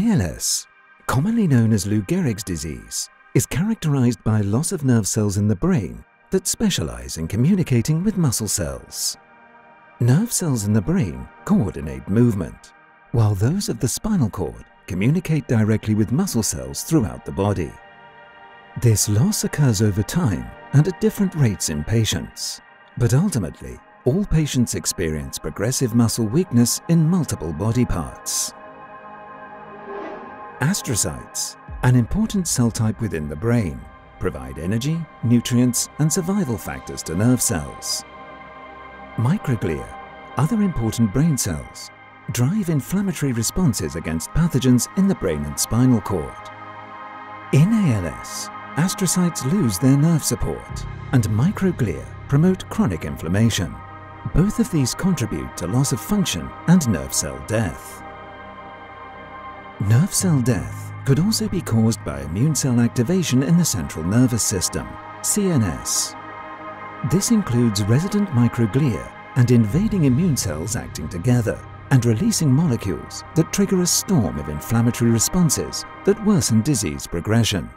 ALS, commonly known as Lou Gehrig's disease, is characterized by loss of nerve cells in the brain that specialize in communicating with muscle cells. Nerve cells in the brain coordinate movement, while those of the spinal cord communicate directly with muscle cells throughout the body. This loss occurs over time and at different rates in patients, but ultimately, all patients experience progressive muscle weakness in multiple body parts. Astrocytes, an important cell type within the brain, provide energy, nutrients and survival factors to nerve cells. Microglia, other important brain cells, drive inflammatory responses against pathogens in the brain and spinal cord. In ALS, astrocytes lose their nerve support and microglia promote chronic inflammation. Both of these contribute to loss of function and nerve cell death. Nerve cell death could also be caused by immune cell activation in the central nervous system, CNS. This includes resident microglia and invading immune cells acting together and releasing molecules that trigger a storm of inflammatory responses that worsen disease progression.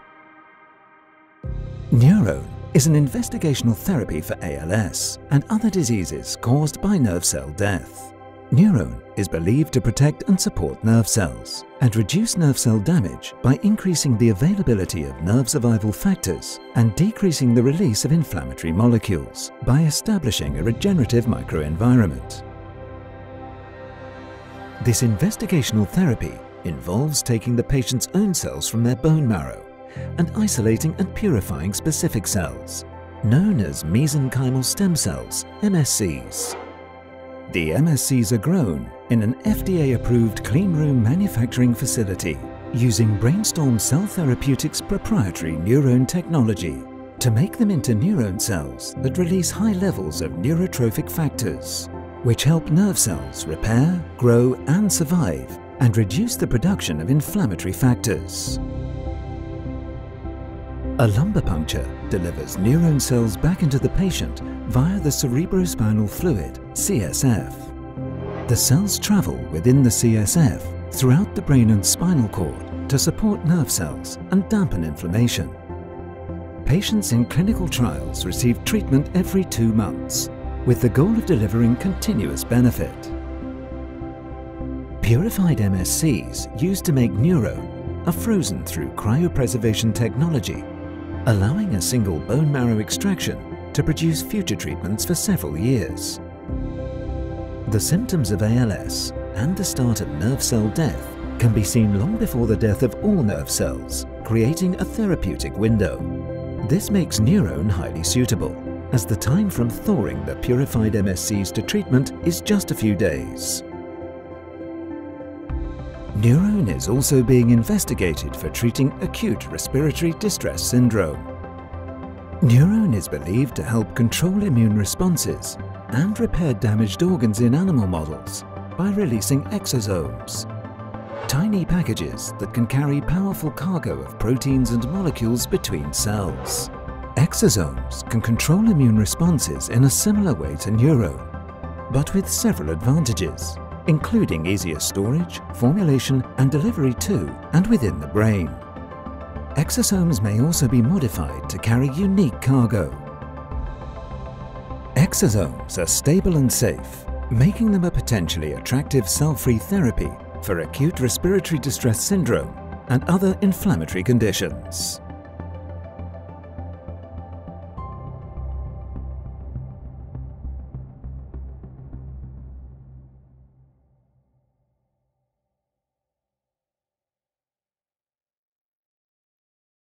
NurOwn is an investigational therapy for ALS and other diseases caused by nerve cell death. NurOwn is believed to protect and support nerve cells and reduce nerve cell damage by increasing the availability of nerve survival factors and decreasing the release of inflammatory molecules by establishing a regenerative microenvironment. This investigational therapy involves taking the patient's own cells from their bone marrow and isolating and purifying specific cells, known as mesenchymal stem cells, MSCs. The MSCs are grown in an FDA-approved cleanroom manufacturing facility using Brainstorm Cell Therapeutics proprietary NurOwn technology to make them into NurOwn cells that release high levels of neurotrophic factors, which help nerve cells repair, grow and survive and reduce the production of inflammatory factors. A lumbar puncture delivers NurOwn cells back into the patient via the cerebrospinal fluid, CSF. The cells travel within the CSF throughout the brain and spinal cord to support nerve cells and dampen inflammation. Patients in clinical trials receive treatment every two months with the goal of delivering continuous benefit. Purified MSCs used to make NurOwn are frozen through cryopreservation technology allowing a single bone marrow extraction to produce future treatments for several years. The symptoms of ALS and the start of nerve cell death can be seen long before the death of all nerve cells, creating a therapeutic window. This makes NurOwn highly suitable, as the time from thawing the purified MSCs to treatment is just a few days. NurOwn is also being investigated for treating acute respiratory distress syndrome. NurOwn is believed to help control immune responses and repair damaged organs in animal models by releasing exosomes, tiny packages that can carry powerful cargo of proteins and molecules between cells. Exosomes can control immune responses in a similar way to NurOwn, but with several advantages including easier storage, formulation and delivery to and within the brain. Exosomes may also be modified to carry unique cargo. Exosomes are stable and safe, making them a potentially attractive cell-free therapy for acute respiratory distress syndrome and other inflammatory conditions.